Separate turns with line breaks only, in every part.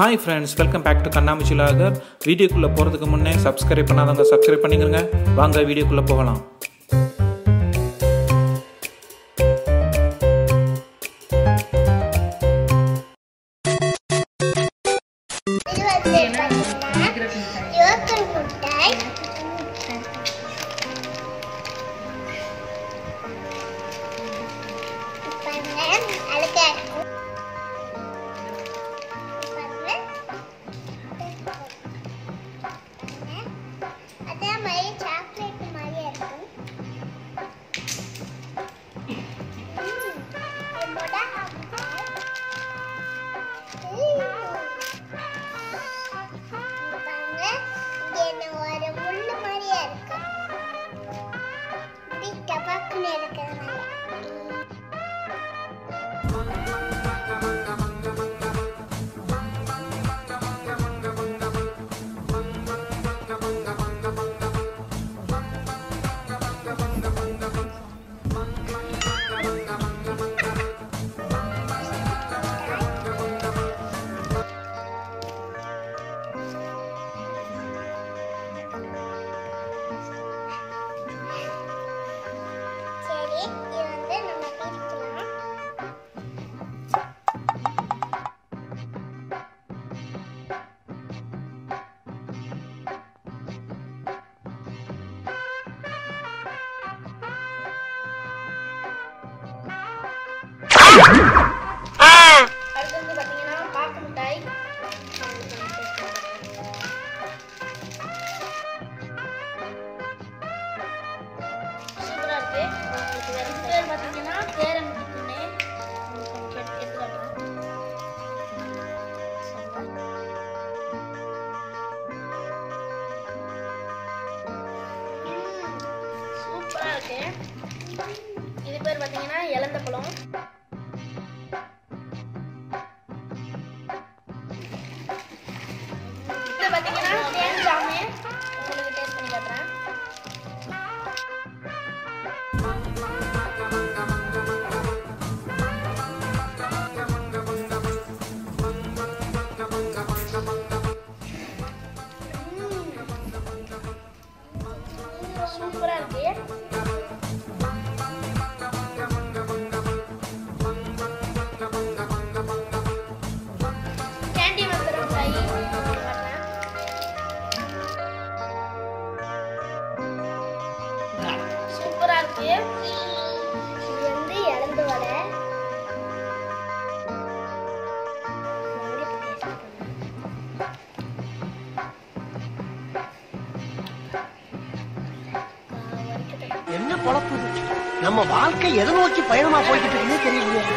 Hi friends welcome back to Kannamichi வீடியோக்குள்ளே போகிறதுக்கு முன்னே சப்ஸ்கிரைப் பண்ணாதவங்க சப்ஸ்கிரைப் பண்ணிக்கிறங்க வாங்க வீடியோக்குள்ளே போகலாம்.
அழுக்க இது
பேர் பார்த்தீங்கன்னா இழந்த பழம் இருக்கு.
இது வந்து இளந்தோலை
என்ன பொழப்பு நம்ம வாழ்க்கை எதை நோக்கி பயணமா போய்கிட்டு இருக்குன்னு தெரியலையே.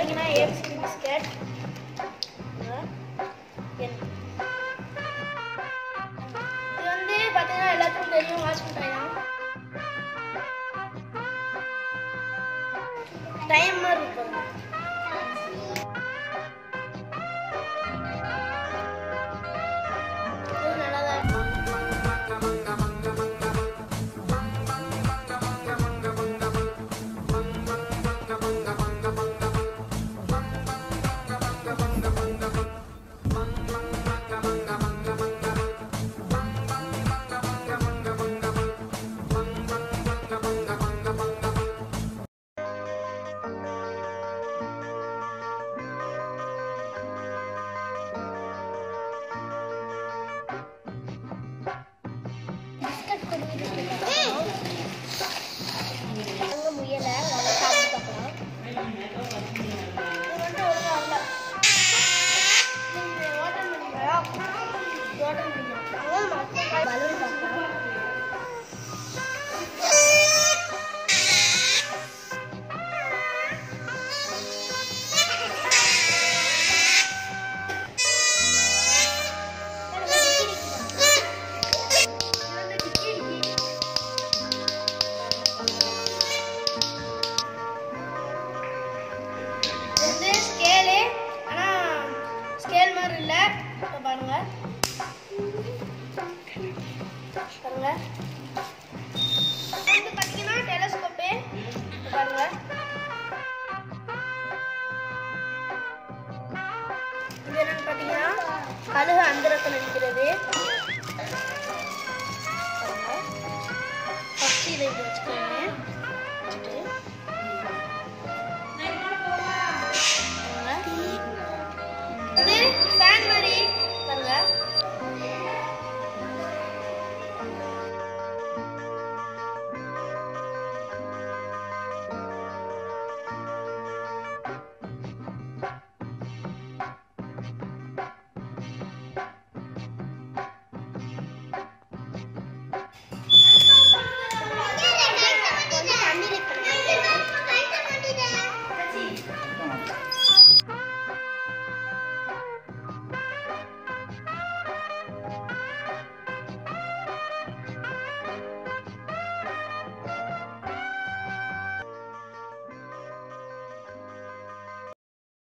ஒழுங்கினா ஏபிசி வந்து பார்த்தீங்கன்னா எல்லாத்துக்கும் தெரியும் வாஷ் பண்ணுறேன் டைமர் இருக்கும். really what's.